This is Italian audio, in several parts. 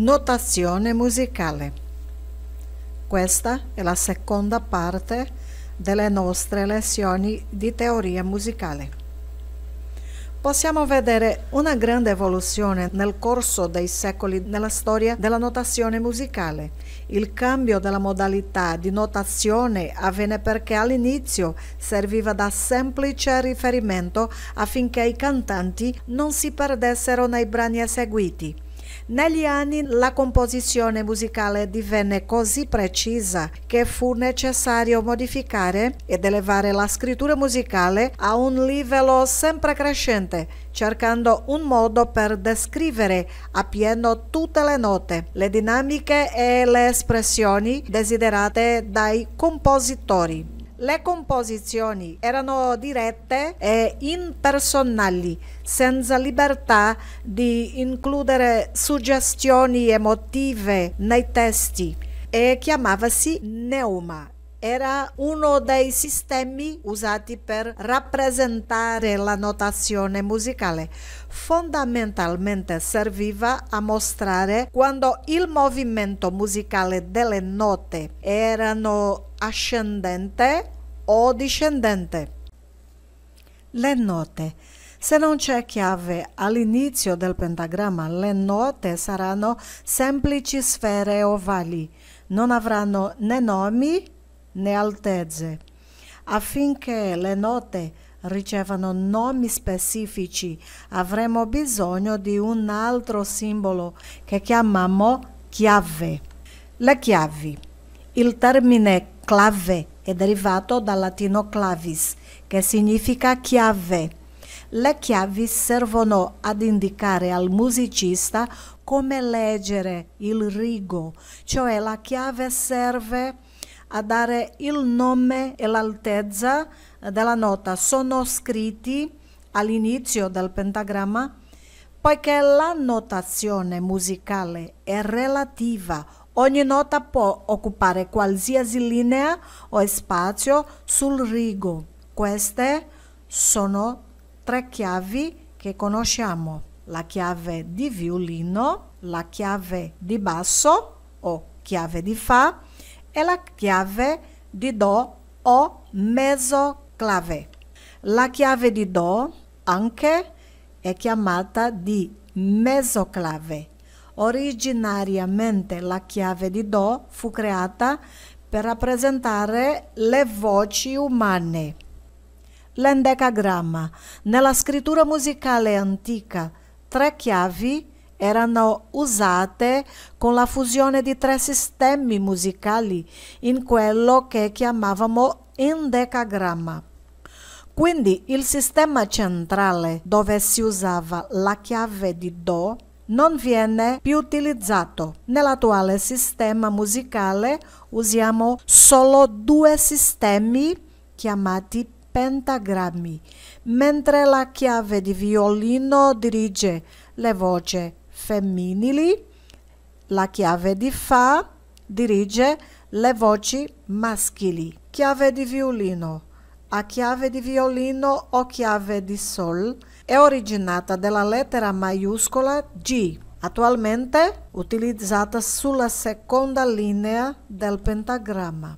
Notazione musicale. Questa è la seconda parte delle nostre lezioni di teoria musicale. Possiamo vedere una grande evoluzione nel corso dei secoli nella storia della notazione musicale. Il cambio della modalità di notazione avvenne perché all'inizio serviva da semplice riferimento affinché i cantanti non si perdessero nei brani eseguiti negli anni la composizione musicale divenne così precisa che fu necessario modificare ed elevare la scrittura musicale a un livello sempre crescente, cercando un modo per descrivere appieno tutte le note, le dinamiche e le espressioni desiderate dai compositori. Le composizioni erano dirette e impersonali, senza libertà di includere suggestioni emotive nei testi e chiamavasi neuma. Era uno dei sistemi usati per rappresentare la notazione musicale. Fondamentalmente serviva a mostrare quando il movimento musicale delle note erano ascendente o discendente. Le note. Se non c'è chiave all'inizio del pentagramma, le note saranno semplici sfere ovali, non avranno né nomi né altezze. Affinché le note ricevano nomi specifici, avremo bisogno di un altro simbolo che chiamiamo chiave. Le chiavi. Il termine clave è derivato dal latino clavis, che significa chiave. Le chiavi servono ad indicare al musicista come leggere il rigo, cioè la chiave serve a dare il nome e l'altezza della nota. Sono scritti all'inizio del pentagramma poiché la notazione musicale è relativa Ogni nota può occupare qualsiasi linea o spazio sul rigo. Queste sono tre chiavi che conosciamo. La chiave di violino, la chiave di basso o chiave di Fa e la chiave di Do o mezzoclave. La chiave di Do anche è chiamata di mezzoclave Originariamente la chiave di Do fu creata per rappresentare le voci umane. L'endecagramma. Nella scrittura musicale antica, tre chiavi erano usate con la fusione di tre sistemi musicali in quello che chiamavamo endecagramma. Quindi il sistema centrale dove si usava la chiave di Do non viene più utilizzato. Nell'attuale sistema musicale usiamo solo due sistemi chiamati pentagrammi, mentre la chiave di violino dirige le voci femminili, la chiave di Fa dirige le voci maschili. Chiave di violino. A chiave di violino o chiave di Sol è originata dalla lettera maiuscola G, attualmente utilizzata sulla seconda linea del pentagramma.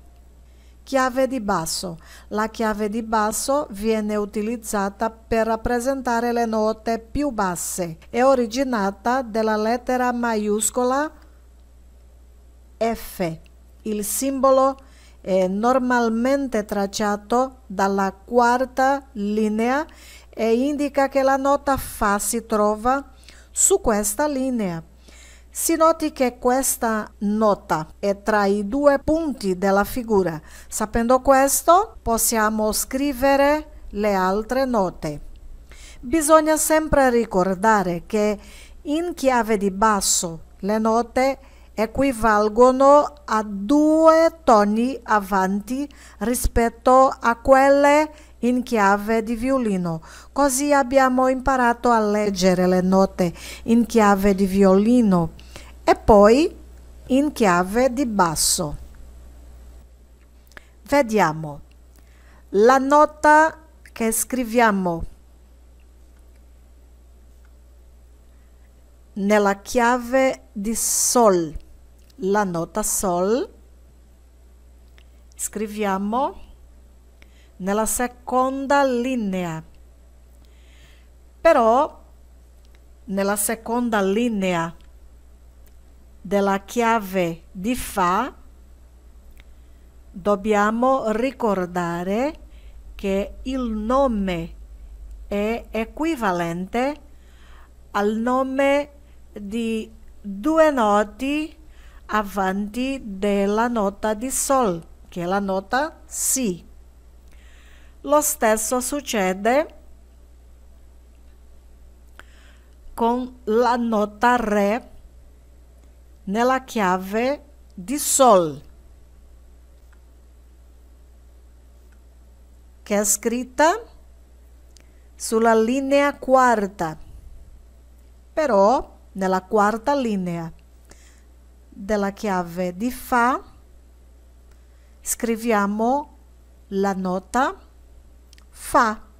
Chiave di basso. La chiave di basso viene utilizzata per rappresentare le note più basse. È originata dalla lettera maiuscola F. Il simbolo è normalmente tracciato dalla quarta linea e indica che la nota Fa si trova su questa linea. Si noti che questa nota è tra i due punti della figura. Sapendo questo, possiamo scrivere le altre note. Bisogna sempre ricordare che in chiave di basso le note equivalgono a due toni avanti rispetto a quelle in chiave di violino. Così abbiamo imparato a leggere le note in chiave di violino e poi in chiave di basso. Vediamo la nota che scriviamo nella chiave di Sol, la nota Sol, scriviamo nella seconda linea. Però nella seconda linea della chiave di Fa dobbiamo ricordare che il nome è equivalente al nome di due noti avanti della nota di Sol, che è la nota Si. Lo stesso succede con la nota Re nella chiave di Sol, che è scritta sulla linea quarta, però nella quarta linea della chiave di Fa scriviamo la nota Fa.